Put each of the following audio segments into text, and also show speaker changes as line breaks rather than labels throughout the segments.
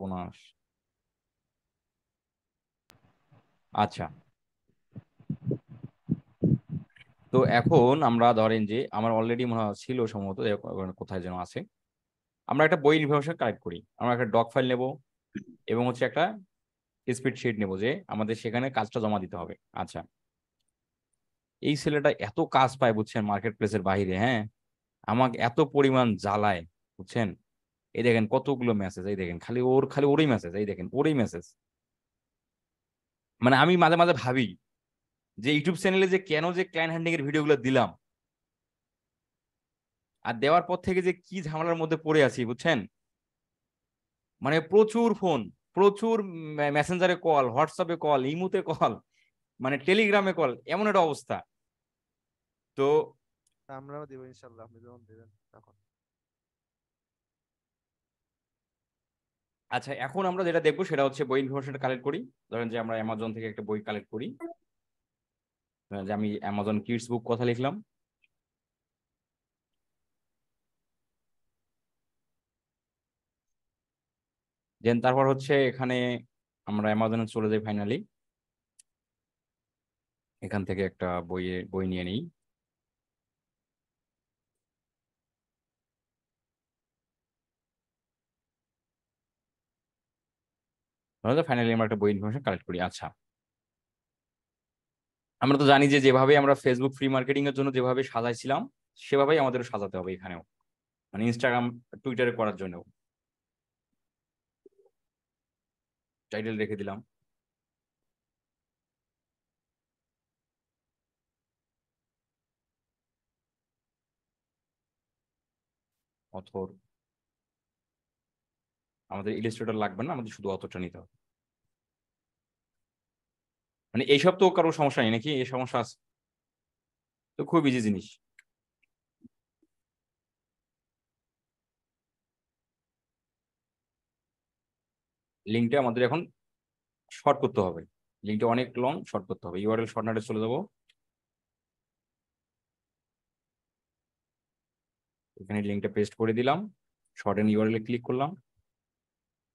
সর্বনাশ আচ্ছা। তো এখন আমরা ধরেন যে আমার অলরেডি মনে ছিল সম্ভবত কোথায় যেন আছে। আমরা একটা বই ইনফরমেশন কালেক্ট করি। আমরা একটা ডক ফাইল নেব এবং হচ্ছে একটা স্প্রেডশিট নেব যে আমাদের সেখানে কাজটা জমা দিতে হবে। আচ্ছা। এই ছেলেটা এত কাজ পায় বুঝছেন মার্কেট প্লেসের বাইরে হ্যাঁ? আমাকে এত পরিমাণ জ্বালায়, বুঝছেন? এই দেখেন কতগুলো মেসেজ এই দেখেন খালি ওর, খালি ওরই মেসেজ এই দেখেন ওরই মেসেজ মানে আমি মাঝে মাঝে ভাবি যে ইউটিউব চ্যানেলে যে কেন যে ক্লাইন হ্যান্ডিং এর ভিডিওগুলো দিলাম। আর দেওয়ার পর থেকে যে কি ঝামেলার মধ্যে পড়ে আছি, বুঝছেন? মানে প্রচুর ফোন প্রচুর মেসেঞ্জারে কল হোয়াটসঅ্যাপে কল ইমুতে কল মানে টেলিগ্রামে কল এমন একটা অবস্থা। তো
আমরাও দেবো ইনশাল্লাহ, আপনি যখন দেবেন, তখন।
আচ্ছা এখন আমরা যেটা দেখব সেটা হচ্ছে বই ইনফরমেশনটা কালেক্ট করি। ধরেন যে আমরা অ্যামাজন থেকে একটা বই কালেক্ট করি। যে আমি অ্যামাজন কিডস বুক কথা লিখলাম। দেন তারপর হচ্ছে এখানে আমরা অ্যামাজনে চলে যাই ফাইনালি এখান থেকে একটা বইয়ে, বই নিয়ে নিই। ফাইনালি আমরা একটা বই ইনফরমেশন কালেক্ট করি আচ্ছা। আমরা তো জানি যে যেভাবে আমরা ফেসবুক ফ্রি মার্কেটিং এর জন্য যেভাবে সাজাইছিলাম, সেভাবেই আমাদের সাজাতে হবে এখানেও। মানে ইনস্টাগ্রাম টুইটারে করার জন্য টাইটেল রেখে দিলাম। অথর আমাদের ইলিস্ট্রেটর লাগবে না, আমাদের শুধু অথরটা নিতে হবে। মানে এইসব তো কারও সমস্যা নেই, নাকি? এই সমস্যা আছে। তো খুব ইজি জিনিস। লিঙ্কটা আমাদের এখন শর্ট করতে হবে। লিঙ্কটা অনেক লং শর্ট করতে হবে। ইউআরএল শর্টনাটে চলে যাব। এখানে লিঙ্কটা পেস্ট করে দিলাম। শর্ট এন্ড ইউআরএল ক্লিক করলাম।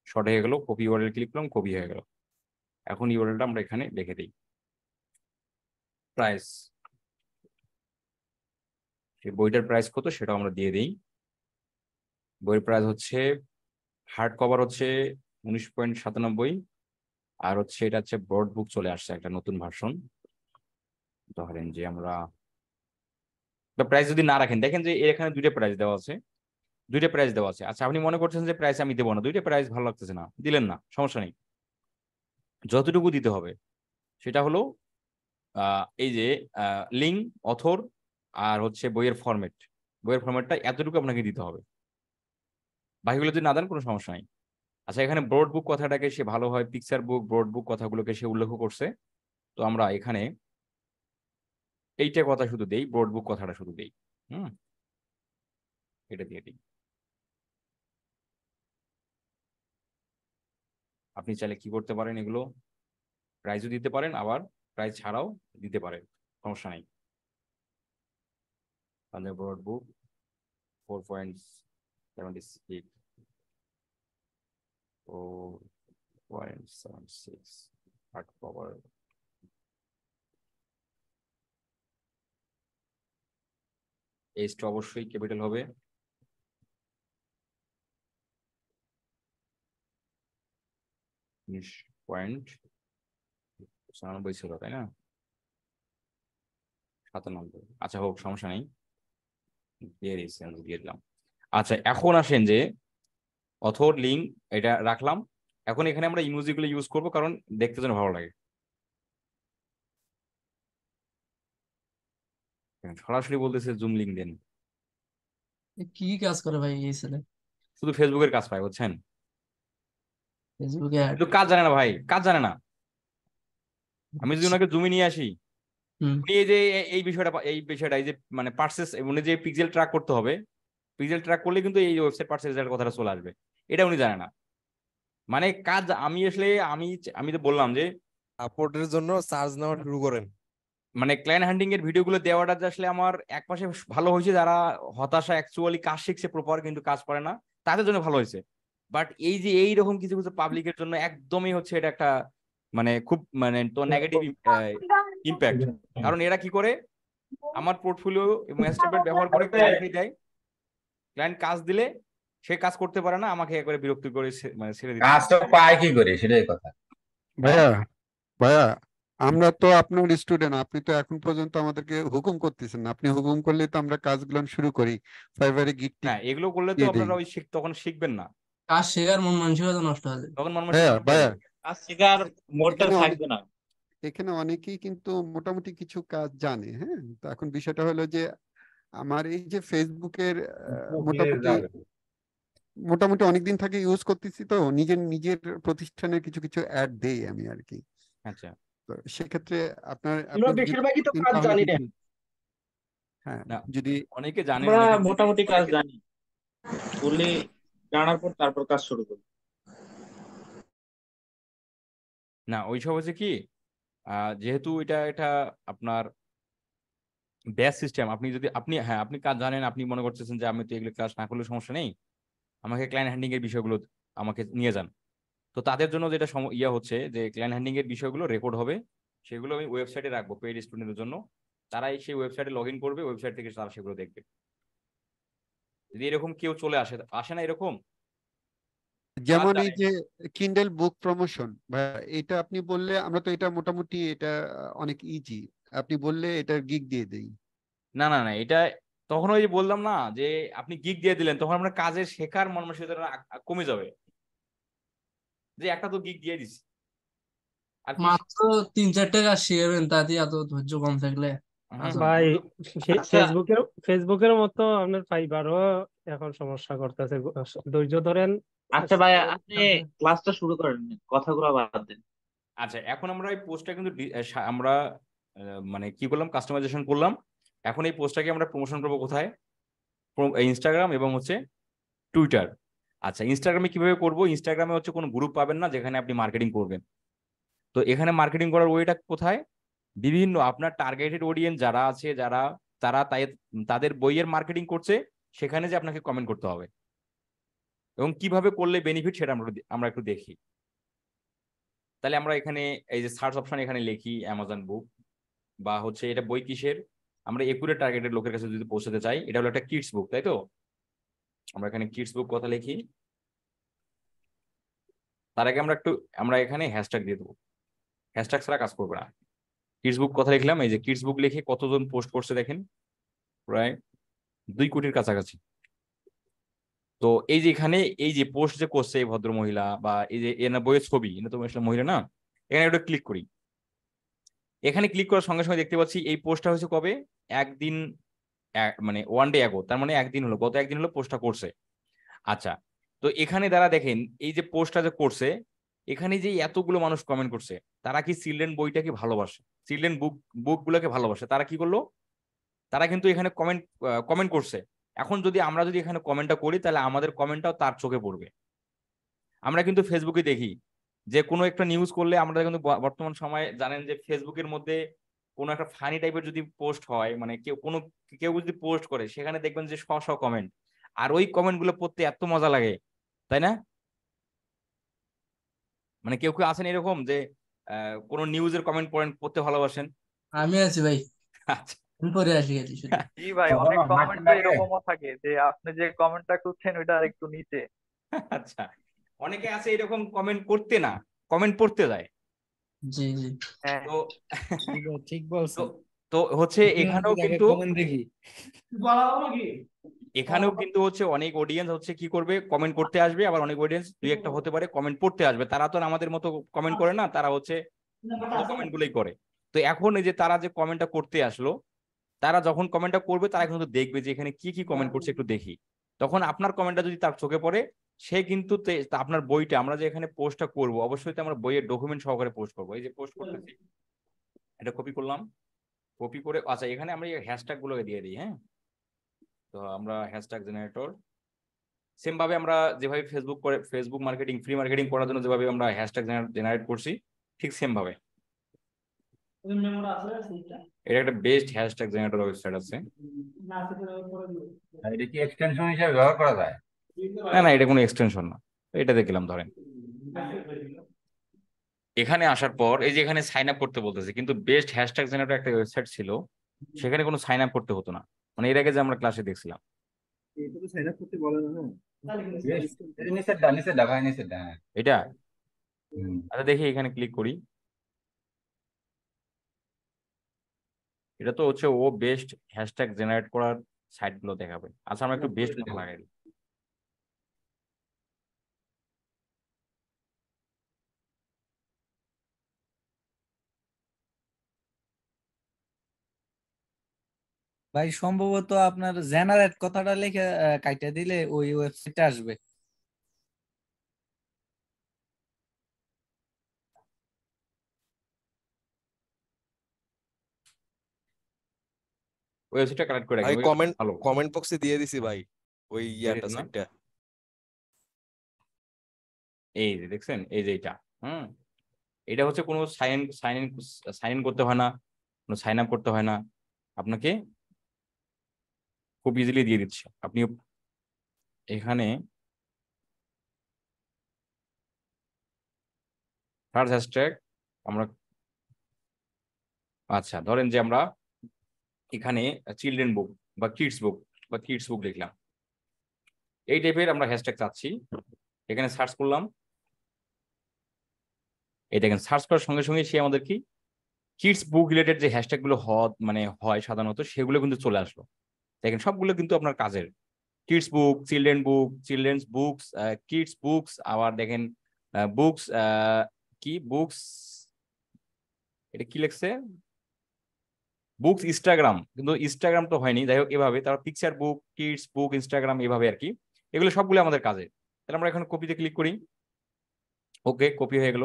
শর্ট হয়ে গেল কপি ইউআরএল ক্লিক করলাম কপি হয়ে গেল। এখন ইউআরএলটা আমরা এখানে লিখে দিই। প্রাইস বইটার প্রাইস কত সেটা আমরা দিয়ে দিই। বইয়ের প্রাইস হচ্ছে হার্ড কভার হচ্ছে উনিশ পয়েন্ট সাতানব্বই, আর হচ্ছে এটা হচ্ছে ব্রড বুক চলে আসছে একটা নতুন ভার্সন ধরেন যে আমরা প্রাইস যদি না রাখেন, দেখেন যে এখানে দুইটা প্রাইস দেওয়া আছে। দুইটা প্রাইস দেওয়া আছে। আচ্ছা আপনি মনে করছেন যে প্রাইস আমি দেবো না, দুইটা প্রাইস ভালো লাগতেছে না, দিলেন না, সমস্যা নেই। যতটুকু দিতে হবে, সেটা হলো এই যে লিঙ্ক অথর আর হচ্ছে বইয়ের ফরম্যাট বইয়ের ফরম্যাটটা এতটুকু আপনাকে দিতে হবে। বাকিগুলো যদি না দেন, কোনো সমস্যা নেই। আচ্ছা এখানে ব্রড বুক কথাটাকে সে ভালো হয় পিকচার বুক ব্রড বুক কথাগুলোকে সে উল্লেখ করছে। তো আমরা এখানে এইটা কথা শুধু দেই ব্রড বুক কথাটা শুধু দেই। হুম? এটা দিয়ে দিই। আপনি চাইলে কি করতে পারেন এগুলো? প্রাইজও দিতে পারেন, আবার প্রাইজ ছাড়াও দিতে পারেন, সমস্যা নেই। Broad book four point seventy six four point seven six, hard cover. এইচটা অবশ্যই ক্যাপিটাল হবে। উনিশ পয়েন্ট। সাতানব্বই ছিল তাই না? সাতানব্বই। আচ্ছা হোক সমস্যা নেই। দিয়ে দিয়ে দিলাম। আচ্ছা এখন আসেন যে অথর লিঙ্ক এটা রাখলাম। এখন এখানে আমরা ইমোজিগুলো ইউজ করব কারণ দেখতে যেন ভালো লাগে। সরাসরি বলতেছে জুম লিঙ্ক দেন।
কি কাজ করে ভাই এই ছেলে?
শুধু ফেসবুকের কাজ পায় বুঝছেন?
ফেসবুকে
কাজ জানে না ভাই কাজ জানে না। আমি যদি ওনাকে জুমে নিয়ে আসি। উনি এই যে এই বিষয়টা এই বিষয়টা এই যে মানে পার্সেস উনি যে পিক্সেল ট্র্যাক করতে হবে পিক্সেল ট্র্যাক করলে কিন্তু এই ওয়েবসাইট পার্সেস রেজাল্ট কথাটা চলে আসবে। এটা উনি জানে না। মানে কাজ আমি আসলে আমি আমি তো বললাম যে
সাপোর্টের জন্য চার্জ নেওয়া শুরু করেন।
মানে ক্লাইন হান্ডিং এর ভিডিওগুলো দেওয়াটা যে আসলে আমার এক পাশে ভালো হয়েছে যারা হতাশা অ্যাকচুয়ালি কাজ শিখছে প্রপার কিন্তু কাজ পারে না তাদের জন্য ভালো হয়েছে। বাট এই যে এই রকম কিছু কিছু পাবলিকের জন্য একদমই হচ্ছে এটা একটা মানে খুব মানে তো নেগেটিভ ইম্প্যাক্ট কারণ এরা কি করে? আমার পোর্টফোলিও স্টেটমেন্ট ব্যবহার করে ক্লায়েন্টকে দেয়। ক্লায়েন্ট কাজ দিলে সে কাজ করতে পারে না আমাকে একবারে বিরক্তি করে মানে ছেড়ে দিতে।
কাজটা পায় কি করে? সেটাই কথা।
ভাইয়া ভাইয়া আমরা তো আপনার স্টুডেন্ট আপনি তো এখন পর্যন্ত আমাদেরকে হুকুম করতেছেন না। আপনি হুকুম করলে তো আমরা কাজগুলো শুরু করি। ফাইবারে গিগ টিগ
হ্যাঁ এগুলো করলে তো আপনারা ওই শিখ তখন শিখবেন না।
কাজ শেখার মন মানসিকতা নষ্ট হয়ে যায়
তখন
ভাইয়া।
কাজ শেখার
এখানে
থাকবে না।
এখানে অনেকেই কিন্তু মোটামুটি কিছু কাজ জানে হ্যাঁ? তো এখন বিষয়টা হলো যে আমার এই যে ফেসবুকের মোটামুটি মোটামুটি অনেকদিন থেকে ইউজ করতেছি তো নিজের নিজের প্রতিষ্ঠানের কিছু কিছু অ্যাড দেই আমি আর কি।
আচ্ছা।
তো সেক্ষেত্রে আপনার
বেশিরভাগই তো কাজ জানি না।
হ্যাঁ
না।
যদি
অনেকে জানে
মোটামুটি কাজ জানি। বললে জানার পর তারপর কাজ শুরু করি।
না ওইসব হচ্ছে কি যেহেতু এটা এটা আপনার ব্যাচ সিস্টেম, আপনি যদি, আপনি হ্যাঁ আপনি কাজ জানেন, আপনি মনে করতেছেন যে আমি তো এগুলো ক্লাস না করলে সমস্যা নেই, আমাকে ক্লায়েন্ট হ্যান্ডিং এর বিষয়গুলো আমাকে নিয়ে যান। তো তাদের জন্য যেটা ইয়া হচ্ছে যে ক্লায়েন্ট হ্যান্ডিং এর বিষয়গুলো রেকর্ড হবে, সেগুলো আমি ওয়েবসাইটে রাখব পেইড স্টুডেন্টের জন্য। তারাই সেই ওয়েবসাইটে লগ ইন করবে ওয়েবসাইট থেকে তারা সেগুলো দেখবে। যদি এরকম কেউ চলে আসে আসে না এরকম?
যেমন এই যে কিন্ডেল বুক প্রমোশন এটা আপনি বললে আমরা তো এটা মোটামুটি এটা অনেক ইজি আপনি বললে এটার গিগ দিয়ে দেই।
না না না এটা তখন ওই যে বললাম না যে আপনি গিগ দিয়ে দিলেন তখন আমরা কাজের শেখার আ- কমে যাবে। যে একটা তো গিগ দিয়ে দিছি। আর
মাত্র তিন চারটে কাজ শিখাবেন তাতে এত ধৈর্য কম থাকলে।
ভাই
আচ্ছা।
ফেসবুকের ফেসবুকের মতো আপনার ফাইবারও এখন সমস্যা করতেছে। ধৈর্য ধরেন।
আচ্ছা ভাই আপনি ক্লাসটা শুরু করেন কথাগুলো বাদ দেন।
আচ্ছা এখন আমরা এই পোস্টটা কিন্তু আহ, আমরা মানে কি করলাম? কাস্টমাইজেশন করলাম। এখন এই পোস্টটাকে আমরা প্রমোশন করব কোথায়? ইনস্টাগ্রাম এবং হচ্ছে টুইটার। আচ্ছা ইনস্টাগ্রামে কীভাবে করব? ইনস্টাগ্রামে হচ্ছে কোনো গ্রুপ পাবেন না যেখানে আপনি মার্কেটিং করবেন। তো এখানে মার্কেটিং করার ওয়েটা কোথায়? বিভিন্ন আপনার টার্গেটেড অডিয়েন্স যারা আছে, যারা, তারা তাই, তাদের বইয়ের মার্কেটিং করছে, সেখানে যে আপনাকে কমেন্ট করতে হবে। এবং কীভাবে করলে বেনিফিট সেটা আমরা আমরা একটু দেখি। তাহলে আমরা এখানে এই যে সার্চ অপশন এখানে লিখি অ্যামাজন বুক বা হচ্ছে এটা বই কিসের? আমরা একুরেট টার্গেটেড লোকের কাছে যদি পৌঁছাতে চাই, এটা হলো একটা কিডস বুক তাই তো? আমরা এখানে কিডস বুক কথা লিখি। তার আগে আমরা একটু, আমরা এখানে হ্যাশট্যাগ দিয়ে দেবো। হ্যাশট্যাগ ছাড়া কাজ করবে না। কিডস বুক কথা লিখলাম, এই যে কিডস বুক লিখে কতজন পোস্ট করছে দেখেন, প্রায় দুই কোটির কাছাকাছি। তো এই যে এখানে, এই যে পোস্ট যে করছে এই ভদ্র মহিলা বা এই যে এনার বইয়ের ছবি, এটা তো আসলে মহিলা না, এখানে একটা ক্লিক করি। এখানে ক্লিক করার সঙ্গে সঙ্গে দেখতে পাচ্ছি এই পোস্টটা হয়েছে কবে? একদিন, এক- মানে ওয়ান ডে অ্যাগো তার মানে একদিন হলো, গত একদিন হলো পোস্টটা করছে। আচ্ছা তো এখানে দ্বারা দেখেন, এই যে পোস্টটা যে করছে, এখানে যে এতগুলো মানুষ কমেন্ট করছে, তারা কি চিলড্রেন বইটাকে ভালোবাসে? চিলড্রেন বুক, বুকগুলোকে ভালোবাসে। তারা কি করল? তারা কিন্তু এখানে কমেন্ট কমেন্ট করছে। এখন যদি আমরা যদি এখানে কমেন্টটা করি, তাহলে আমাদের কমেন্টটাও তার চোখে পড়বে। আমরা কিন্তু ফেসবুকে দেখি। যে কোনো একটা নিউজ করলে আমরা কিন্তু বর্তমান সময়ে জানেন যে ফেসবুকের মধ্যে কোনো একটা ফানি টাইপের যদি পোস্ট হয় মানে কেউ, কোনো, কেউ যদি পোস্ট করে, সেখানে দেখবেন যে শ শ কমেন্ট আর ওই কমেন্টগুলো পড়তে এত মজা লাগে, তাই না? মানে কেউ কেউ আছেন এরকম যে কোনো নিউজের কমেন্ট পড়েন পড়তে ভালোবাসেন।
আমি আছি ভাই।
আচ্ছা।
পরে আসি গেছি
জি ভাই অনেক কমেন্ট তো এরকমও থাকে যে আপনি যে কমেন্টটা করছেন ওইটা একটু নিচে।
আচ্ছা। অনেকে আছে এরকম কমেন্ট করতে না কমেন্ট পড়তে যায়।
জি জি।
হ্যাঁ।
তো
ঠিক
তো
বলছেন।
তো হচ্ছে এখানেও কিন্তু
কমেন্ট দেখি।
এখানেও কিন্তু হচ্ছে অনেক অডিয়েন্স হচ্ছে কি করবে? কমেন্ট করতে আসবে। আবার অনেক অডিয়েন্স দুই একটা হতে পারে কমেন্ট পড়তে আসবে। তারা তো আমাদের মতো কমেন্ট করে না তারা হচ্ছে কমেন্ট গুলোই করে। তো এখন এই যে তারা যে কমেন্টটা করতে আসলো তারা যখন কমেন্টটা করবে তারা কিন্তু দেখবে যে এখানে কি কি কমেন্ট করছে একটু দেখি। তখন আপনার কমেন্টটা যদি তার চোখে পড়ে সে কিন্তু আপনার বইটা আমরা যে এখানে পোস্টটা করব অবশ্যই তো আমরা বইয়ের ডকুমেন্ট সহকারে পোস্ট করব। এই যে পোস্ট করতেছি এটা কপি করলাম। কপি করে আচ্ছা এখানে আমরা এই হ্যাশট্যাগ গুলোকে দিয়ে দিই হ্যাঁ? তো আমরা হ্যাশট্যাগ জেনারেটর সেম ভাবে আমরা যেভাবে ফেসবুক করে ফেসবুক মার্কেটিং ফ্রি মার্কেটিং করার জন্য যেভাবে আমরা হ্যাশট্যাগ জেনারেট করছি ঠিক সেম ভাবে। এটা একটা বেস্ট হ্যাশট্যাগ জেনারেটর ওয়েবসাইট আছে।
এটা কি এক্সটেনশন হিসেবে ব্যবহার করা যায়?
না না এটা কোনো এক্সটেনশন না। এটা দেখলাম ধরেন। এখানে আসার পর এই যে এখানে সাইন আপ করতে বলতেছে কিন্তু বেস্ট হ্যাশট্যাগ জেনারেটর একটা ওয়েবসাইট ছিল সেখানে কোনো সাইন আপ করতে হতো না। মানে এর আগে যে আমরা ক্লাসে দেখছিলাম।
এটা
হ্যাঁ।
আচ্ছা দেখি এখানে ক্লিক করি। এটা তো হচ্ছে ও বেস্ট হ্যাশট্যাগ জেনারেট করার সাইটগুলো দেখাবে। আচ্ছা আমরা একটু বেস্ট লেখা লাগাই দিই।
ভাই সম্ভবত আপনার জেনারেট কথাটা লিখে কাইটা দিলে ওই ওয়েবসাইটে আসবে।
ওয়েবসাইটটা কালেক্ট করে
ভাই
রাখি
কমেন্ট
ভালো।
কমেন্ট বক্সে দিয়ে দিছি ভাই ওই ইয়াটা সাইটটা
এই যে দেখছেন? এই যে এটা হুম? এটা হচ্ছে কোনো sign sign in sign in করতে হয় না কোনো সাইন আপ করতে হয় না। আপনাকে খুব ইজিলি দিয়ে দিচ্ছে। আপনি এখানে সার্চ হ্যাশট্যাগ আমরা আচ্ছা ধরেন যে আমরা এখানে চিলড্রেন বুক বা কিডস বুক বা কিডস বুক লিখলাম। এই টাইপের আমরা হ্যাশট্যাগ চাচ্ছি। এখানে সার্চ করলাম। এই দেখেন সার্চ করার সঙ্গে সঙ্গে সে আমাদের কি? কিডস বুক রিলেটেড যে হ্যাশট্যাগগুলো হয় মানে হয় সাধারণত, সেগুলো কিন্তু চলে আসলো। দেখেন সবগুলো কিন্তু আপনার কাজের। Kids book children book children's books kids books আবার দেখেন বুকস কি? বুকস এটা কি লিখছে? বুকস ইনস্টাগ্রাম কিন্তু ইনস্টাগ্রাম তো হয়নি। যাই হোক, এভাবে। তারপর picture book kids book Instagram এভাবে আর কি। এগুলো সবগুলো আমাদের কাজে। তাহলে আমরা এখন কপিতে ক্লিক করি। ওকে কপি হয়ে গেল।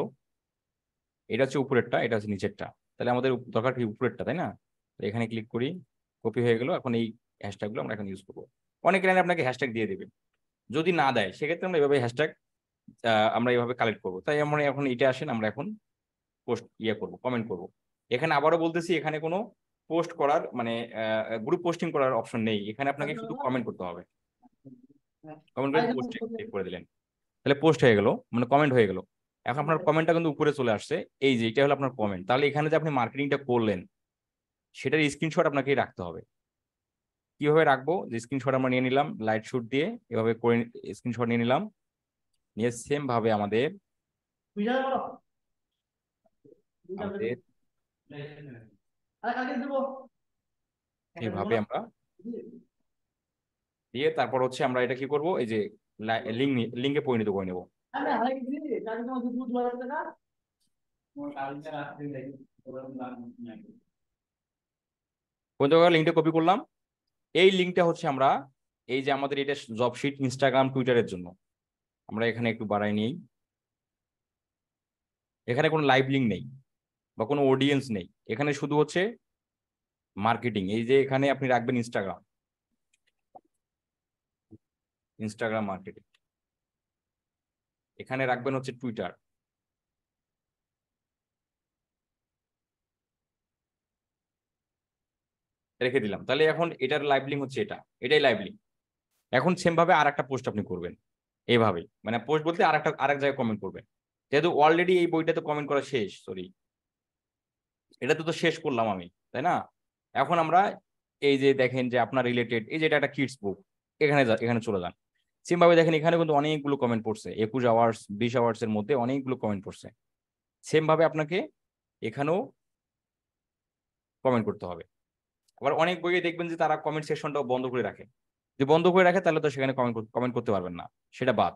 এটা হচ্ছে উপরেরটা, এটা হচ্ছে নিচেরটা। তাহলে আমাদের দরকার কি উপরেরটা, তাই না? এখানে ক্লিক করি কপি হয়ে গেল। এখন এই হ্যাশট্যাগুলো আমরা এখন ইউজ করব। অনেক লাইনে আপনাকে হ্যাশট্যাগ দিয়ে দেবে। যদি না দেয় সেক্ষেত্রে আমরা এভাবে হ্যাশট্যাগ আমরা এইভাবে কালেক্ট করব। তাই আমরা এখন এটা আসেন আমরা এখন পোস্ট ইয়ে করব কমেন্ট করব। এখানে আবারও বলতেছি এখানে কোনো পোস্ট করার মানে গ্রুপ পোস্টিং করার অপশন নেই। এখানে আপনাকে শুধু কমেন্ট করতে হবে। কমেন্ট করে পোস্ট করে দিলেন। তাহলে পোস্ট হয়ে গেল মানে কমেন্ট হয়ে গেল। এখন আপনার কমেন্টটা কিন্তু উপরে চলে আসছে। এই যে এটা হলো আপনার কমেন্ট তাহলে এখানে যে আপনি মার্কেটিংটা করলেন সেটার স্ক্রিনশট আপনাকে রাখতে হবে। কীভাবে রাখব? যে স্ক্রিনশট আমরা নিয়ে নিলাম লাইট শুট দিয়ে এভাবে করে স্ক্রিনশট নিয়ে নিলাম। নিয়ে সেম ভাবে আমাদের আমরা দিয়ে তারপর হচ্ছে আমরা এটা কি করব? এই যে লিঙ্ক লিঙ্কে পরিণত করে নেব। পরিণত করে লিঙ্কটা কপি করলাম? এই লিঙ্কটা হচ্ছে আমরা এই যে আমাদের এটা জব শিট ইনস্টাগ্রাম টুইটারের জন্য। আমরা এখানে একটু বাড়াই নিই। এখানে কোনো লাইভ লিঙ্ক নেই বা কোনো অডিয়েন্স নেই। এখানে শুধু হচ্ছে মার্কেটিং এই যে এখানে আপনি রাখবেন ইনস্টাগ্রাম ইনস্টাগ্রাম মার্কেটিং এখানে রাখবেন হচ্ছে টুইটার রেখে দিলাম। তাহলে এখন এটার লাইভ লিঙ্ক হচ্ছে এটা। এটাই লাইভ লিঙ্ক এখন সেম ভাবে আর একটা পোস্ট আপনি করবেন। এইভাবে মানে পোস্ট বলতে আর একটা আরেক জায়গায় কমেন্ট করবেন। যেহেতু অলরেডি এই বইটা তো কমেন্ট করা শেষ সরি এটা তো শেষ করলাম আমি, তাই না? এখন আমরা এই যে দেখেন যে আপনার রিলেটেড এই যে এটা একটা কিডস বুক এখানে এখানে চলে যান। সেম ভাবে দেখেন এখানে কিন্তু অনেকগুলো কমেন্ট পড়ছে। একুশ আওয়ার্স বিশ আওয়ার্স এর মধ্যে অনেকগুলো কমেন্ট পড়ছে। সেম ভাবে আপনাকে এখানেও কমেন্ট করতে হবে। আবার অনেক বইয়ে দেখবেন যে তারা কমেন্ট সেকশনটাও বন্ধ করে রাখে। যদি বন্ধ করে রাখে তাহলে তো সেখানে কমেন্ট কমেন্ট করতে পারবেন না। সেটা বাদ।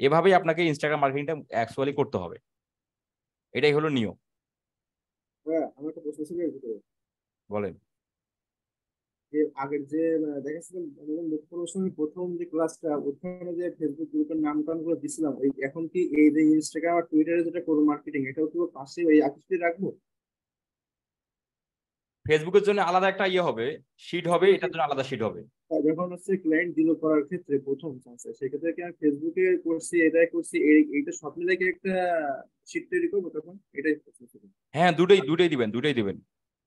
এভাবেই আপনাকে ইনস্টাগ্রাম মার্কেটিংটা অ্যাকচুয়ালি করতে হবে। এটাই হলো নিয়ম।
হ্যাঁ এর
বলেন।
যে আগের যে দেখেছিলাম আমাদের লক্ষ্য প্রথম যে ক্লাসটা ওখানে যে ফেসবুক গ্রুপের নাম টামগুলো দিছিলাম এখন কি এই যে ইনস্টাগ্রাম আর টুইটারে যেটা করব মার্কেটিং এটাও ওর পাশে ওই একসাথে রাখব?
ফেসবুকের জন্য আলাদা একটা ইয়ে হবে শিট হবে এটার জন্য আলাদা শিট হবে।
যখন হচ্ছে ক্লায়েন্ট দিল করার ক্ষেত্রে প্রথম চান্সে সেক্ষেত্রে কি আমি ফেসবুকে করছি এটাই করছি এইটা সব মিলে কি একটা শিট তৈরি করব তখন? এটাই
হ্যাঁ দুটোই দুটোই দিবেন দুটোই দিবেন।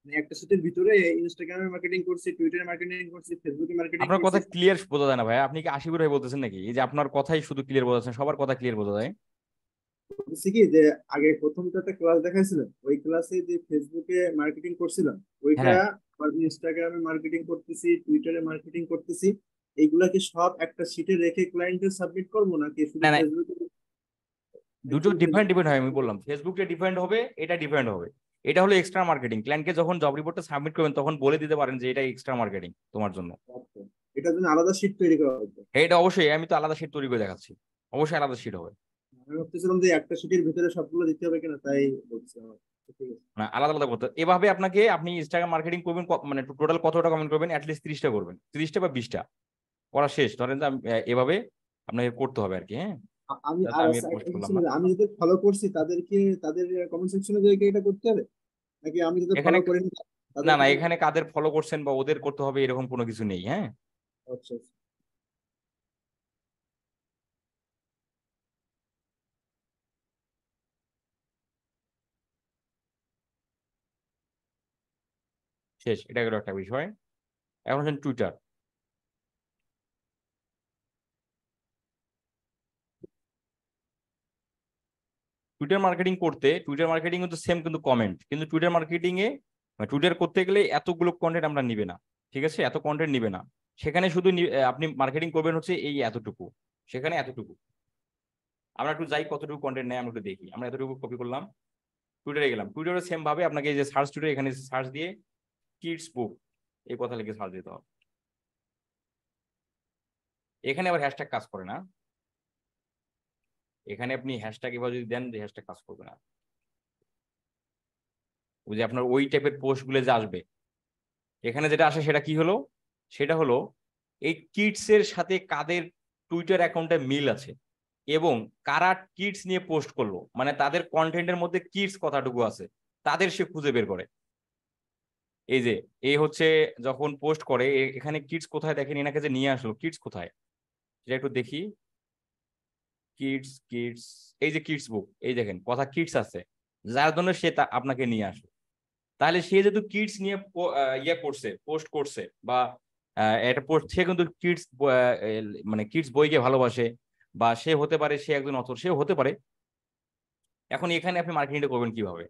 মানে একটা সিটের ভিতরে ইনস্টাগ্রামে মার্কেটিং করছি টুইটারে মার্কেটিং করছি ফেসবুকে মার্কেটিং
আপনার কথা ক্লিয়ার বোঝা যায় না ভাই আপনি কি আশিকুর ভাই বলতেছেন নাকি? এই যে আপনার কথাই শুধু ক্লিয়ার বোঝা যাচ্ছে সবার কথা ক্লিয়ার বোঝা যায়।
বলছি কি যে আগে প্রথম তো একটা ক্লাস দেখাইছিলেন ওই ক্লাসে যে ফেসবুকে মার্কেটিং করছিলাম ওইটা
হ্যাঁ।
ইনস্টাগ্রামে মার্কেটিং করতেছি টুইটারে মার্কেটিং করতেছি এইগুলা কি সব একটা শিটে রেখে ক্লায়েন্টকে সাবমিট করব নাকি শুধু। ফেসবুকে
দুটো ডিফারেন্ট ডিপেন্ড হয় আমি বললাম। ফেসবুকটা ডিপেন্ড হবে এটা ডিপেন্ড হবে। এটা হলো এক্সট্রা মার্কেটিং ক্লায়েন্টকে যখন জব রিপোর্টটা সাবমিট করবেন তখন বলে দিতে পারেন যে এটা এক্সট্রা মার্কেটিং তোমার জন্য।
আচ্ছা, এটার জন্য আলাদা শিট তৈরি করা হতো
এটা অবশ্যই আমি তো আলাদা শিট তৈরি করে দেখাচ্ছি। অবশ্যই আলাদা শিট হবে।
আমি ভাবতেছিলাম যে একটা শিটের ভিতরে সবগুলো দিতে হবে কিনা তাই বলছি
না আলাদা আলাদা করতে। এভাবে আপনাকে আপনি ইনস্টাগ্রাম মার্কেটিং করবেন মানে টোটাল কতটা কমেন্ট করবেন অ্যাটলিস্ট তিরিশটা করবেন। তিরিশটা বা বিশটা। করা শেষ। ধরেন যে এভাবে আপনাকে করতে হবে আর কি হ্যাঁ
আমি
আমি
যাদের ফলো করছি তাদেরকে তাদের কমেন্ট সেকশনে কি এটা করতে হবে? নাকি আমি
এখানে-
ফলো করিনি
না না এখানে কাদের ফলো করছেন বা ওদের করতে হবে এরকম কোনো কিছু নেই হ্যাঁ?
আচ্ছা আচ্ছা।
শেষ, এটা গেল একটা বিষয়। এখন হচ্ছেন টুইটার টুইটার মার্কেটিং করতে টুইটার মার্কেটিং কিন্তু সেম কিন্তু কমেন্ট কিন্তু টুইটার মার্কেটিং এ টুইটার করতে গেলে এতগুলো কন্টেন্ট আমরা নিবে না, ঠিক আছে? এত কন্টেন্ট নিবে না। সেখানে শুধু আপনি মার্কেটিং করবেন হচ্ছে এই এতটুকু, সেখানে এতটুকু। আমরা একটু যাই কতটুকু কন্টেন্ট নেই আমরা একটু দেখি। আমরা এতটুকু কপি করলাম টুইটারে গেলাম। টুইটারে সেম ভাবে আপনাকে যে সার্চ টুইটার এখানে সার্চ দিয়ে কিডস বুক এই কথা লিখে সার্চ দিতে হবে। এখানে আবার হ্যাশট্যাগ কাজ করে না। এখানে আপনি হ্যাশট্যাগ এবার যদি দেন হ্যাশট্যাগ কাজ করবে না। যে আপনার ওই টাইপের পোস্টগুলো যে আসবে, এখানে যেটা আসে সেটা কি হলো? সেটা হলো, এই কিডস এর সাথে কাদের টুইটার অ্যাকাউন্টে মিল আছে এবং কারা কিডস নিয়ে পোস্ট করল মানে তাদের কন্টেন্টের মধ্যে কিডস কথাটুকু আছে, তাদের সে খুঁজে বের করে। এই যে এই হচ্ছে যখন পোস্ট করে এখানে কিডস কোথায় দেখেন? এনাকে যে নিয়ে আসলো কিডস কোথায়? সেটা একটু দেখি। কিডস কিডস এই যে কিডস বুক এই দেখেন, কথা কিডস আছে। যার জন্য সে তা, আপনাকে নিয়ে আসলো। তাহলে সে যেহেতু কিডস নিয়ে ইয়ে করছে পোস্ট করছে বা একটা পোস্ট সে কিন্তু কিডস মানে কিডস বইকে ভালোবাসে বা সে হতে পারে সে একজন অথর, সেও হতে পারে। এখন এখানে আপনি মার্কেটিংটা করবেন কীভাবে?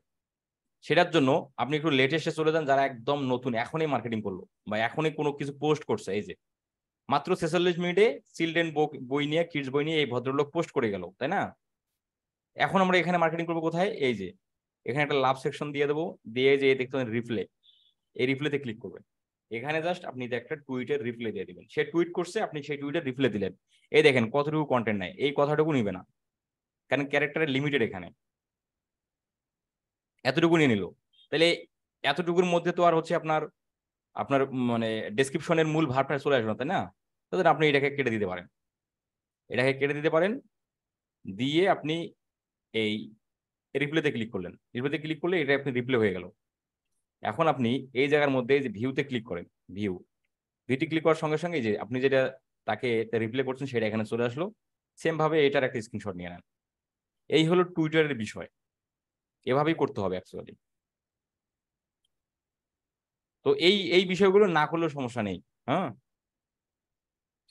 সেটার জন্য আপনি একটু লেটেস্টে চলে যান যারা একদম নতুন, এখনই মার্কেটিং করল বা এখনই কোনো কিছু পোস্ট করছে, এই যে। মাত্র ছেচল্লিশ মিনিটে চিলড্রেন বই নিয়ে কিডস বই নিয়ে এই ভদ্রলোক পোস্ট করে গেল, তাই না? এখন আমরা এখানে মার্কেটিং করব কোথায়? এই যে, এখানে একটা লাভ সেকশন দিয়ে দেবো, দিয়ে যে দেখতে রিপ্লে এই রিপ্লেতে ক্লিক করবেন। এখানে জাস্ট আপনি একটা টুইটের রিপ্লে দিয়ে দিবেন, সে টুইট করছে, আপনি সেই টুইটের রিপ্লে দিলেন। এই দেখেন কতটুকু কন্টেন্ট নাই, এই কথাটুকু নিবে না, কারণ ক্যারেক্টারের লিমিটেড এখানে। এতটুকু নিয়ে নিল। তাহলে এতটুকুর মধ্যে তো আর হচ্ছে আপনার আপনার মানে ডেসক্রিপশনের মূল ভাবটা চলে আসবে না, তাই না? তাহলে আপনি এটাকে কেটে দিতে পারেন। এটাকে কেটে দিতে পারেন, দিয়ে আপনি এই রিপ্লেতে ক্লিক করলেন। রিপ্লেতে ক্লিক করলে এটা আপনি রিপ্লে হয়ে গেল। এখন আপনি এই জায়গার মধ্যে যে ভিউতে ক্লিক করেন ভিউ ভিউতে ক্লিক করার সঙ্গে সঙ্গে যে আপনি যেটা তাকে রিপ্লে করছেন সেটা এখানে চলে আসলো। সেমভাবে এটার একটা স্ক্রিনশট নিয়ে নেন। এই হলো টুইটারের বিষয়। এভাবেই করতে হবে অ্যাকচুয়ালি তো এই এই বিষয়গুলো না করলেও সমস্যা নেই হ্যাঁ?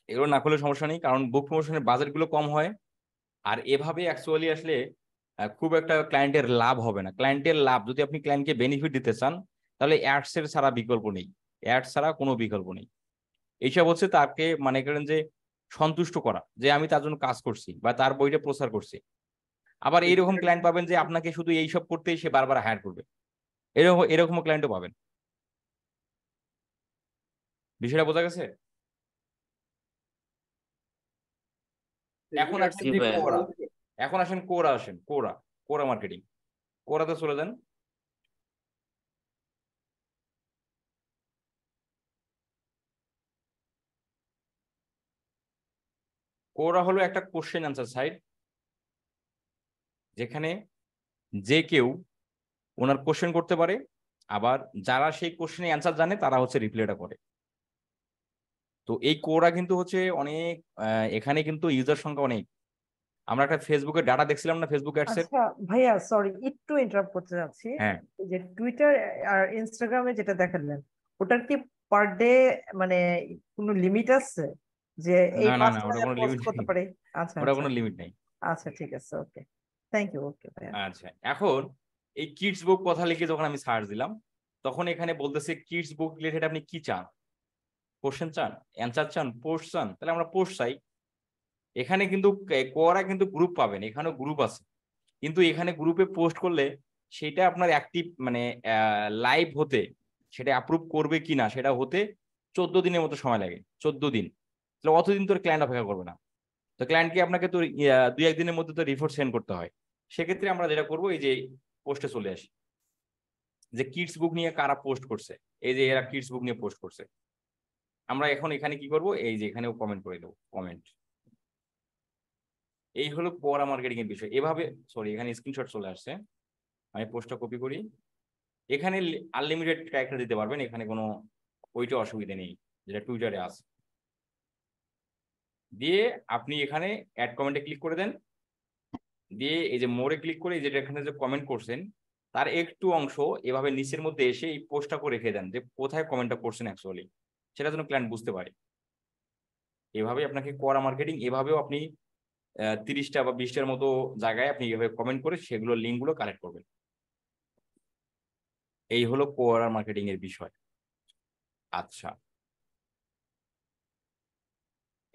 এগুলো না করলে সমস্যা নেই, কারণ বুক প্রমোশনের বাজেটগুলো কম হয়, আর এভাবে অ্যাকচুয়ালি আসলে খুব একটা ক্লায়েন্টের লাভ হবে না। ক্লায়েন্টের লাভ, যদি আপনি ক্লায়েন্টকে বেনিফিট দিতে চান, তাহলে অ্যাডস এর ছাড়া বিকল্প নেই। অ্যাডস ছাড়া কোনো বিকল্প নেই। এইসব হচ্ছে তাকে মানে করেন যে সন্তুষ্ট করা, যে আমি তার জন্য কাজ করছি বা তার বইটা প্রচার করছি। আবার এইরকম ক্লায়েন্ট পাবেন যে আপনাকে শুধু এইসব করতেই সে বারবার হায়ার করবে। এরকম এরকমও ক্লায়েন্টও পাবেন। বিষয়টা বোঝা গেছে? এখন আসেন কোরা এখন আসেন কোরা আসেন কোরা কোরা মার্কেটিং কোরাতে চলে যান। কোরা হলো একটা কোশ্চেন আনসার সাইট যেখানে যে কেউ ওনার কোশ্চেন করতে পারে আবার যারা সেই কোশ্চেনের অ্যান্সার জানে তারা হচ্ছে রিপ্লাইটা করে। তো এই কোরা কিন্তু হচ্ছে অনেক এখানে কিন্তু ইউজার সংখ্যা অনেক। আমরা একটা ফেসবুকে ডাটা দেখছিলাম না ফেসবুক অ্যাডসের
আচ্ছা ভাইয়া সরি একটু ইন্টারাপ্ট করতে যাচ্ছি
হ্যাঁ।
যে টুইটার আর ইনস্টাগ্রামে যেটা দেখালেন ওটার কি পার ডে মানে কোনো লিমিট আছে? যে এই পাঁচটা
কোনো
পোস্ট
লিমিট
করতে পারে? আচ্ছা
ওটা
আচ্ছা।
কোনো লিমিট নেই।
আচ্ছা ঠিক আছে ওকে থ্যাংক ইউ ওকে
আচ্ছা এখন এই কিডস বুক কথা লিখে যখন আমি সার্চ দিলাম, তখন এখানে বলতেছে কিডস বুক রিলেটেড আপনি কি চান? কোশ্চেন চান? অ্যান্সার চান? পোস্ট চান? তাহলে আমরা পোস্ট চাই। এখানে কিন্তু কোয়ারা কিন্তু গ্রুপ পাবেন, এখানেও গ্রুপ আছে। কিন্তু এখানে গ্রুপে পোস্ট করলে সেটা আপনার অ্যাক্টিভ মানে লাইভ হতে, সেটা অ্যাপ্রুভ করবে কি না সেটা হতে চোদ্দ দিনের মতো সময় লাগে, চোদ্দ দিন। তাহলে অতদিন তোর ক্লায়েন্ট অপেক্ষা করবে না। তো ক্লায়েন্টকে আপনাকে তো দুই একদিনের মধ্যে তো রিপোর্ট সেন্ড করতে হয়। সেক্ষেত্রে আমরা যেটা করব, এই যে পোস্টে চলে আসি। যে কিডস বুক নিয়ে কারা পোস্ট করছে? এই যে এরা কিডস বুক নিয়ে পোস্ট করছে। আমরা এখন এখানে কি করব? এই যে এখানেও কমেন্ট করে দেবো কমেন্ট এই হলো পড়া মার্কেটিং এর বিষয়। এভাবে সরি এখানে স্ক্রিনশট চলে আসছে। আমি পোস্টটা কপি করি। এখানে আনলিমিটেড ক্যারেক্টার দিতে পারবেন। এখানে কোনো, ওইটা অসুবিধা নেই। যেটা টুইটারে আছে। দিয়ে আপনি এখানে অ্যাড কমেন্টে ক্লিক করে দেন। দিয়ে এই যে মোড়ে ক্লিক করে যেটা এখানে যে কমেন্ট করছেন, তার একটু অংশ এভাবে নিচের মধ্যে এসে এই পোস্টটা করে রেখে দেন যে কোথায় কমেন্টটা করছেন অ্যাকচুয়ালি সেটা যেন ক্লায়েন্ট বুঝতে পারে। এভাবে আপনাকে করা মার্কেটিং এভাবেও আপনি তিরিশটা বা বিশটার মতো জায়গায় আপনি এভাবে কমেন্ট করে সেগুলো লিঙ্কগুলো কালেক্ট করবেন। এই হলো কোয়ারা মার্কেটিং এর বিষয়। আচ্ছা।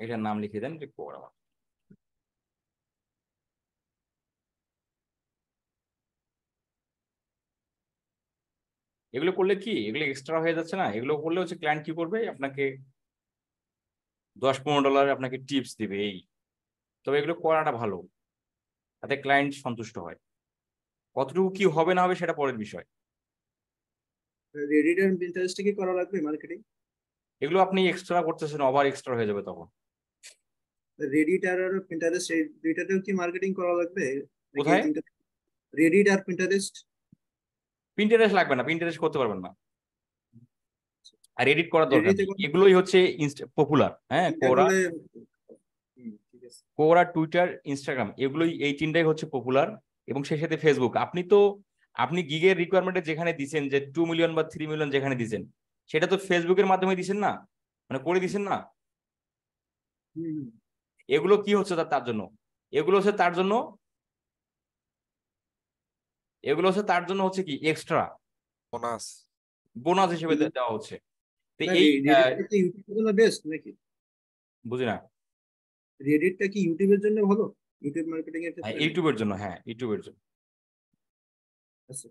এটার নাম লিখে দেন যে কোয়ারা এগুলো করলে কি? এগুলো এক্সট্রা হয়ে যাচ্ছে না? এগুলো করলে হচ্ছে ক্লায়েন্ট কি করবে? আপনাকে দশ পনেরো ডলার আপনাকে টিপস দিবে এই। তবে এগুলো করাটা ভালো। তাতে ক্লায়েন্ট সন্তুষ্ট হয়। কতটুকু কি হবে না হবে সেটা পরের বিষয়।
রেডিট এন্ড পিন্টারেস্টে কি করা লাগবে মার্কেটিং
এগুলো আপনি এক্সট্রা করতেছেন ওভার এক্সট্রা হয়ে যাবে তখন।
রেডিট আর পিন্টারেস্ট দুইটাতেও কি মার্কেটিং করা লাগবে?
কোথায়?
রেডিট আর পিন্টারেস্ট
প্রিন্টারেস্ট লাগবে না প্রিন্টারেস্ট করতে পারবেন না। আর এডিট করার দরকার এগুলোই হচ্ছে পপুলার হ্যাঁ? কোরা কোরা টুইটার ইনস্টাগ্রাম এগুলোই এই তিনটাই হচ্ছে পপুলার এবং সেই সাথে ফেসবুক আপনি তো আপনি গিগের রিকোয়ারমেন্টে যেখানে দিছেন যে টু মিলিয়ন বা থ্রি মিলিয়ন যেখানে দিছেন সেটা তো ফেসবুকের মাধ্যমে দিছেন না? মানে করে দিছেন না। এগুলো কি হচ্ছে তার জন্য? এগুলো হচ্ছে তার জন্য এগুলো হচ্ছে তার জন্য হচ্ছে কি? এক্সট্রা
বোনাস
বোনাস হিসেবে দেওয়া হচ্ছে। তো এই
বেস্ট নাকি
বুঝি না।
রেডিটটা কি ইউটিউবের জন্য ভালো? ইউটিউব মার্কেটিং এর
হ্যাঁ,
ক্ষেত্রে
ইউটিউবের জন্য হ্যাঁ ইউটিউবের জন্য।
আচ্ছা।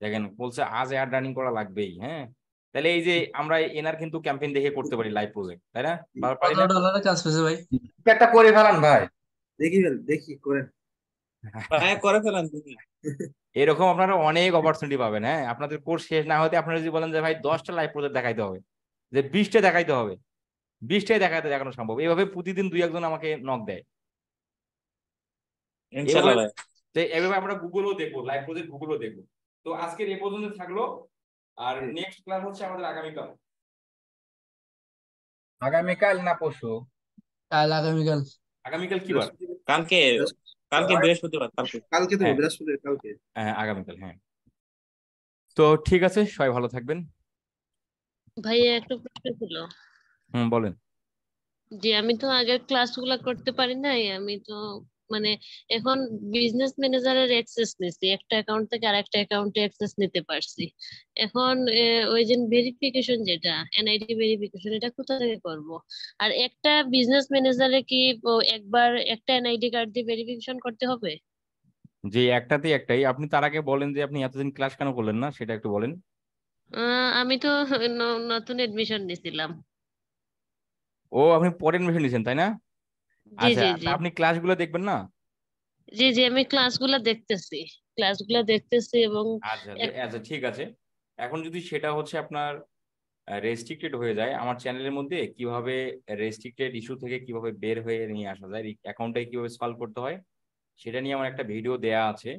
দেখেন বলছে আজ অ্যাড রানিং করা লাগবেই হ্যাঁ? তাহলে এই যে আমরা এনার কিন্তু ক্যাম্পেইন দেখে করতে পারি লাইভ প্রজেক্ট তাই না? বা- পারি না?
কত ডলারের কাজ পেয়েছে ভাই?
একটা করে ফেলান ভাই।
দেখি ফেল দেখি করেন।
হ্যাঁ করে ফেলেন তুমি
এরকম আপনারা অনেক অপরচুনিটি পাবেন হ্যাঁ? আপনাদের কোর্স শেষ না হতে আপনারা যদি বলেন যে ভাই দশটা লাইভ প্রজেক্ট দেখাইতে হবে যে বিশটা দেখাইতে হবে বিশটাই দেখাতে দেখানো সম্ভব। এইভাবে প্রতিদিন দুই একজন আমাকে নক দেয়।
ইনশাআল্লাহ।
তো এইভাবে আমরা গুগলও দেখব লাইভ প্রজেক্ট গুগলও দেখব। তো আজকের এ পর্যন্ত থাকল। আর নেক্সট ক্লাস হচ্ছে আমাদের আগামীকাল।
আগামীকাল না পরশু?
কাল আগামীকাল।
আগামীকাল কি বার?
কালকে কালকে বৃহস্পতিবার কালকে।
কালকে তো
হ্যাঁ।
বৃহস্পতিবার কালকে।
হ্যাঁ আগামীকাল হ্যাঁ। তো ঠিক আছে সবাই ভালো থাকবেন।
ভাইয়া একটা প্রশ্ন ছিল।
হুম বলেন।
যে আমি তো আগের ক্লাসগুলো করতে পারি নাই আমি তো মানে এখন বিজনেস ম্যানেজারের অ্যাক্সেস নিছি একটা অ্যাকাউন্ট থেকে আরেকটা অ্যাকাউন্টে অ্যাক্সেস নিতে পারছি। এখন ওই যে ভেরিফিকেশন যেটা এনআইডি ভেরিফিকেশন এটা কোথা থেকে করব? আর একটা বিজনেস ম্যানেজারে কি একবার একটা এনআইডি কার্ড দিয়ে ভেরিফিকেশন করতে হবে?
যে একটাতে একটাই। আপনি তার আগে বলেন যে আপনি এতদিন ক্লাস কেন করলেন না সেটা একটু বলেন।
আমি তো নতুন এডমিশন নিছিলাম।
ও আপনি পরে এডমিশন নিয়েছেন তাই না? আচ্ছা আপনি ক্লাসগুলো দেখবেন না?
জি জি আমি ক্লাসগুলো দেখতেছি। ক্লাসগুলো দেখতেছি এবং
আচ্ছা আচ্ছা ঠিক আছে। এখন যদি সেটা হচ্ছে আপনার রেস্ট্রিক্টেড হয়ে যায় আমার চ্যানেলের মধ্যে কীভাবে রেস্ট্রিক্টেড ইস্যু থেকে কীভাবে বের হয়ে নিয়ে আসা যায় অ্যাকাউন্টে কীভাবে সলভ করতে হয় সেটা নিয়ে আমার একটা ভিডিও দেয়া আছে।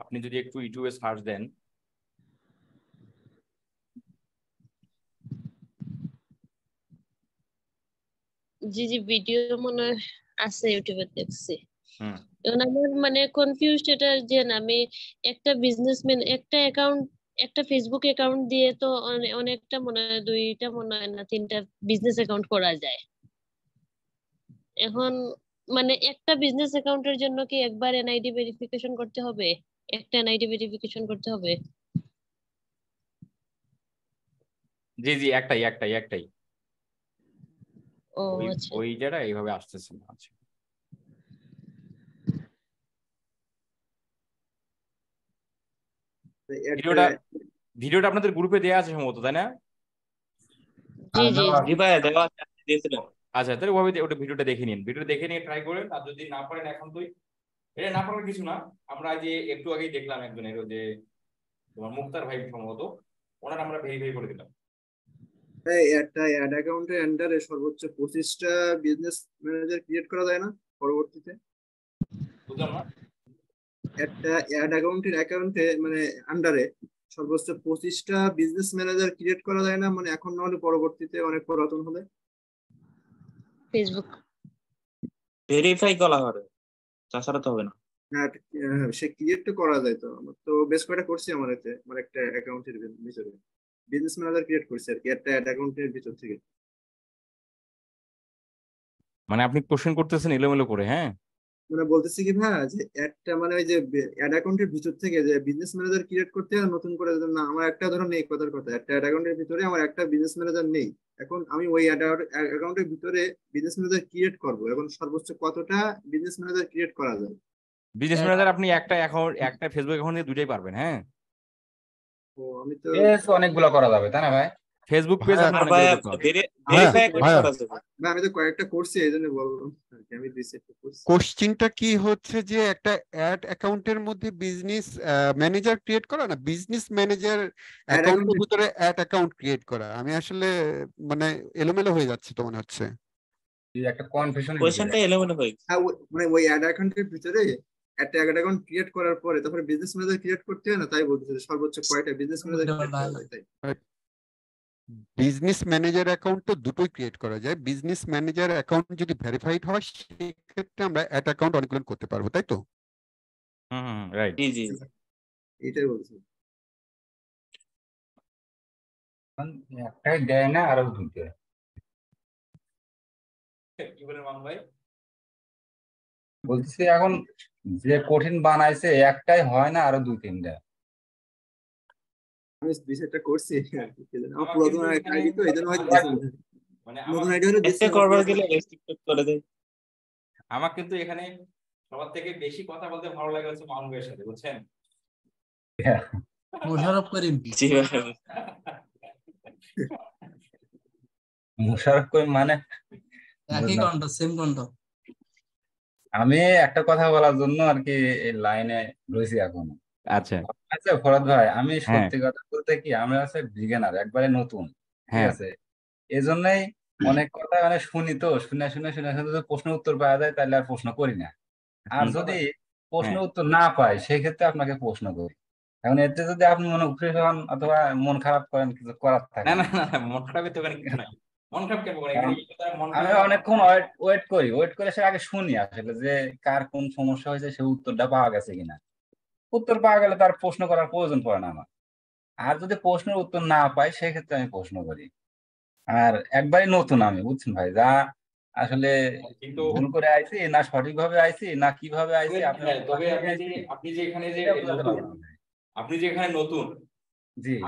আপনি যদি একটু ইউটিউবে সার্চ দেন
জি জি ভিডিও মনে আছে ইউটিউবে দেখছি। আমার মানে কনফিউজড এটা যে আমি একটা বিজনেসম্যান একটা অ্যাকাউন্ট একটা ফেসবুক অ্যাকাউন্ট দিয়ে তো অনেকটা মনে হয় দুইটা মনে হয় না তিনটা বিজনেস অ্যাকাউন্ট করা যায়। এখন মানে একটা বিজনেস অ্যাকাউন্টের জন্য কি একবার এনআইডি ভেরিফিকেশন করতে হবে? একটা এনআইডি ভেরিফিকেশন করতে হবে?
জি জি একটাই একটাই একটাই।
ও আচ্ছা।
এইভাবে আসতেছে না আচ্ছা।
তো একটা
ভিডিওটা ভিডিওটা আপনাদের গ্রুপে দেওয়া আছে সম্ভবত তাই না?
জি জি।
জি ভাই দেওয়া দিয়েছিলাম।
আচ্ছা তাহলে ওভাবে ওটা ভিডিওটা দেখে নিন। ভিডিও দেখে নিয়ে ট্রাই করেন আর যদি না পারেন এখন তুই এটা না পারার কিছু না। আমরা যে একটু আগেই দেখলাম একজনের ওই যে তোমার মুক্তার ভাই সম্ভবত ওনার আমরা ভেরিফাই করে দিলাম।
একটা অ্যাড অ্যাকাউন্টের আন্ডারে সর্বোচ্চ পঁচিশটা বিজনেস ম্যানেজার ক্রিয়েট করা যায় না পরবর্তীতে। একটা অ্যাড অ্যাকাউন্টের অ্যাকাউন্টে মানে আন্ডারে সর্বোচ্চ পঁচিশটা বিজনেস ম্যানেজার ক্রিয়েট করা যায় না মানে এখন না হলে পরবর্তীতে অনেক পুরাতন হলে
ফেসবুক
ভেরিফাই করা হবে তাছাড়া তো হবে না।
হ্যাঁ সে ক্রিয়েট তো করা যায় তো। আমার তো বেশ কয়টা করছি আমার এতে আমার একটা অ্যাকাউন্টের ভিতরে। বিজনেস ম্যানেজার ক্রিয়েট করছে আর কি একটা অ্যাড অ্যাকাউন্টের ভিতর থেকে।
মানে আপনি কোশ্চেন করতেছেন এলোমেলো করে হ্যাঁ?
মানে বলতেছি কি ভাই যে একটা মানে ওই যে অ্যাড অ্যাকাউন্টের ভিতর থেকে যে বিজনেস ম্যানেজার ক্রিয়েট করতে আর নতুন করে না আমার একটা ধরো নেই কথার কথা একটা অ্যাড অ্যাকাউন্টের ভিতরে আমার একটা বিজনেস ম্যানেজার নেই। এখন আমি ওই অ্যাড অ্যাকাউন্টের ভিতরে বিজনেস ম্যানেজার ক্রিয়েট করব এখন সর্বোচ্চ কতটা বিজনেস ম্যানেজার ক্রিয়েট করা যায়?
বিজনেস ম্যানেজার আপনি একটা অ্যাকাউন্ট একটা ফেসবুক অ্যাকাউন্ট দিয়ে দুটাই পারবেন হ্যাঁ?
আমি তো
পেজ অনেকগুলো করা যাবে তাই না ভাই?
ফেসবুক পেজ
ভাইয়া,
আপনি
ভাইয়া,
অনেকগুলো করতে হবে।
ভাইয়া,
ভেরিফাই
ভাইয়া।
করা যাবে
না আমি তো কয়েকটা করছি এই জন্য বললাম কি আমি
কোশ্চিনটা হচ্ছে যে একটা অ্যাড অ্যাকাউন্টের মধ্যে বিজনেস ম্যানেজার ক্রিয়েট করা না বিজনেস ম্যানেজার অ্যাকাউন্টের ভিতরে অ্যাড অ্যাকাউন্ট ক্রিয়েট করা? আমি আসলে মানে এলোমেলো হয়ে যাচ্ছে তো মনে হচ্ছে।
একটা কনফিউশন
কোয়েশ্চেনটা এলোমেলো হয়ে গেছে।
হ্যাঁ, মানে ওই অ্যাড অ্যাকাউন্টের ভিতরে একটা অ্যাড অ্যাকাউন্ট ক্রিয়েট করার পরে তারপরে বিজনেস ম্যানেজার ক্রিয়েট করতে হয় না? তাই বলতেছে সর্বোচ্চ কয়টা বিজনেস ম্যানেজার ক্রিয়েট করা যায়? তাই।
বিজনেস ম্যানেজার অ্যাকাউন্ট তো দুটোই ক্রিয়েট করা যায়। বিজনেস ম্যানেজার অ্যাকাউন্ট যদি ভেরিফাইড হয় সেক্ষেত্রে আমরা অ্যাড অ্যাকাউন্ট অনেকগুলো করতে পারব তাই তো?
হুম হুম রাইট
জি জি
এটাই বলছি।
একটাই দেয় না আরও দুটো।
কি বলেন মামুন ভাই?
বলতেছি এখন যে কঠিন বানাইছে একটাই হয় না আরও দুই তিনটা।
আমি সেটটা করছি। আমার পুরাতন আইডি তো হয়তো
মানে
নতুন আইডি হলে দিছি
করবার গেলে রেস্ট্রিক্টেড করে দেয়
আমার কিন্তু এখানে সবার থেকে বেশি কথা বলতে ভালো লাগে হচ্ছে মামুন ভাইয়ের সাথে বুঝছেন?
মোশাররফ করিম।
জি ভাই।
মুশারফ করিম মানে
একই। কণ্ঠ সেম কণ্ঠ।
আমি একটা কথা বলার জন্য আর কি এই লাইনে রয়েছি এখন।
আচ্ছা।
আচ্ছা ফরাদ ভাই আমি
হ্যাঁ।
সত্যি কথা বলতে কি আমি আছে বিগিনার একবারে নতুন ঠিক
হ্যাঁ।
আছে? এই জন্যই অনেক কথা মানে শুনি তো শুনে শুনে শুনে শুনে যদি প্রশ্ন উত্তর পাওয়া যায় তাহলে আর প্রশ্ন করি না। আর যদি প্রশ্ন
হ্যাঁ।
উত্তর না পাই সেক্ষেত্রে আপনাকে প্রশ্ন করি। এখন এতে যদি আপনি মনে উপরে হন অথবা মন খারাপ করেন কিছু করার থাকে।
না
না
না মন খারাপের তো কিছু নাই। মন খারাপ কেন করে?
আমি অনেকক্ষণ ওয়েট করি। ওয়েট করে সে আগে শুনি আসলে যে কার কোন সমস্যা হয়েছে সে উত্তরটা পাওয়া গেছে কিনা। উত্তর পাওয়া গেলে তার প্রশ্ন করার প্রয়োজন পড়ে না আমার। আর যদি প্রশ্নের উত্তর না পাই সেক্ষেত্রে আমি প্রশ্ন করি। আর একবারই নতুন আমি বুঝছেন ভাই? যা আসলে
কিন্তু
ভুল করে আইছি না সঠিকভাবে আইছি না কীভাবে আইছি
তবে-
আপনি
হ্যাঁ, তবে আপনি যে এখানে যে। আপনি যে এখানে নতুন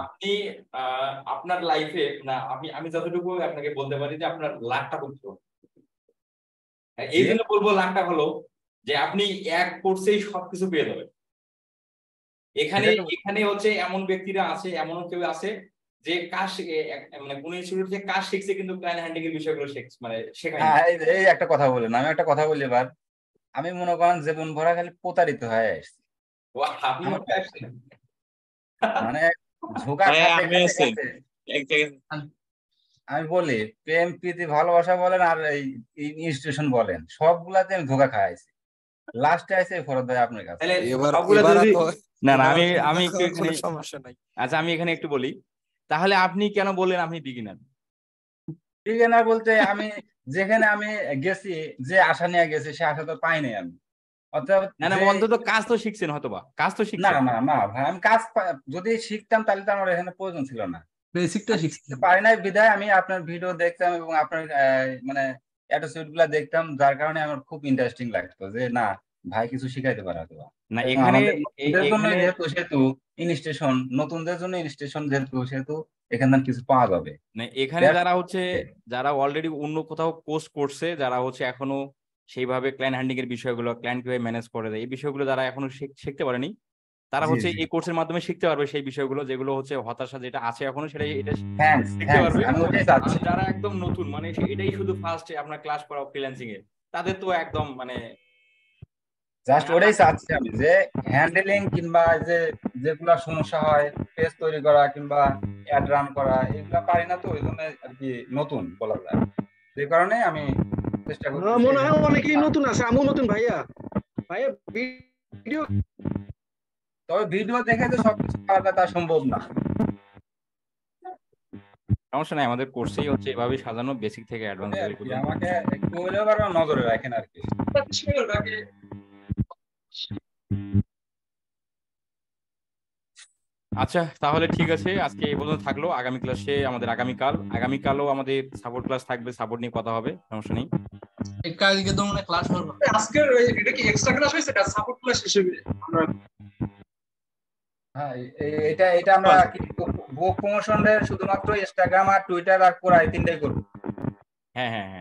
আপনি আপনার লাইফে না আমি আমি যতটুকু আপনাকে বলতে পারি যে আপনার লাখটা করতে হ্যাঁ, এই জন্য বলব লাখটা হলো যে আপনি এক কোর্সেই সবকিছু পেয়ে যাবেন। এখানে এখানে হচ্ছে এমন ব্যক্তিরা আছে এমন কেউ আছে যে কাজ মানে কোন ইনস্টিটিউট কাজ শিখছে কিন্তু প্ল্যান হ্যান্ডিং এর বিষয়গুলো শেখ- মানে শেখায়
হ্যাঁ এই একটা কথা বলেন আমি একটা কথা বলি এবার। আমি মনে করেন জীবন ভরা খালি প্রতারিত হয়ে আসছি।
মনে
জায়গায়
আমি বলি প্রেম প্রীতি ভালোবাসা বলেন আর এই ইনস্টিটিউশন বলেন সবগুলাতে আমি ধোকা খাইছি লাস্টে আছে ফরদ ভাই আপনার কাছে।
না না আমি আমি একটু
সমস্যা নাই।
আচ্ছা আমি এখানে একটু বলি। তাহলে আপনি কেন বললেন আপনি বিগিনার
বিগিনার বলতে আমি যেখানে আমি গেছি যে আশা নিয়ে গেছি সে আশা তো পাই নাই আমি। অর্থাৎ
না না অন্তত কাজ তো শিখছেন হয়তো বা কাজ তো
না
শিখছেন।
না না ভাই আমি কাজ যদি শিখতাম তাহলে তো আমার এখানে প্রয়োজন ছিল না।
বেসিকটা শিখছি
পারি নাই বিধায় আমি আপনার ভিডিও দেখতাম এবং আপনার আহ, মানে অ্যাটিটিউডগুলা দেখতাম যার কারণে আমার খুব ইন্টারেস্টিং লাগতো যে না ভাই কিছু শিখাইতে পারে হয়তো
না এখানে
যেহেতু সেহেতু ইনস্টেশন নতুনদের জন্য ইনস্টেশন যেহেতু সেহেতু এখানে কিছু পাওয়া যাবে।
না এখানে যারা হচ্ছে যারা অলরেডি অন্য কোথাও কোর্স করছে যারা হচ্ছে এখনও সেইভাবে ক্লায়েন্ট হ্যান্ডিং এর বিষয়গুলো ক্লায়েন্ট কীভাবে ম্যানেজ করে দেয় এই বিষয়গুলো যারা এখনও শিখতে পারেনি তারা হচ্ছে এই কোর্সের মাধ্যমে শিখতে পারবে সেই বিষয়গুলো যেগুলো হচ্ছে হতাশা যেটা আছে এখনও সেটা এটা শিখতে পারবে। যারা একদম নতুন মানে এটাই শুধু ফার্স্ট আপনার ক্লাস করা ফ্রিল্যান্সিং এর তাদের তো একদম মানে
জাস্ট ওটাই চাচ্ছি আমি যে হ্যান্ডেলিং কিংবা যে যেগুলা সমস্যা হয় পেজ তৈরি করা কিংবা অ্যাড রান করা এগুলা পারি না তো ওই জন্য আর কি নতুন বলা যায়। যে কারণে আমি চেষ্টা করছি
মনে হয় অনেকেই নতুন আছে। আমিও নতুন ভাইয়া। ভাইয়া ভিডিও
তবে ভিডিও দেখে তো সবকিছু পারা তা সম্ভব না।
সমস্যা নাই আমাদের কোর্সেই হচ্ছে এভাবে সাজানো বেসিক থেকে অ্যাডভান্স
আমাকে একটু হলেও নজরে রাখেন আর কি।
আচ্ছা তাহলে ঠিক আছে। আজকে এই পর্যন্ত থাকল। আগামী ক্লাসে আমাদের আগামীকাল। আগামীকালও আমাদের সাপোর্ট ক্লাস থাকবে। সাপোর্ট নিয়ে কথা হবে। সমস্যা নেই।
কালকে তো মানে ক্লাস করব।
আজকের এটা কি এক্সট্রা ক্লাস হয়েছে? না সাপোর্ট ক্লাস হিসেবে আমরা
হ্যাঁ এটা এটা আমরা বুক প্রমোশনের শুধুমাত্র ইনস্টাগ্রাম আর টুইটার আর কোরা এই তিনটাই করব।
হ্যাঁ হ্যাঁ হ্যাঁ।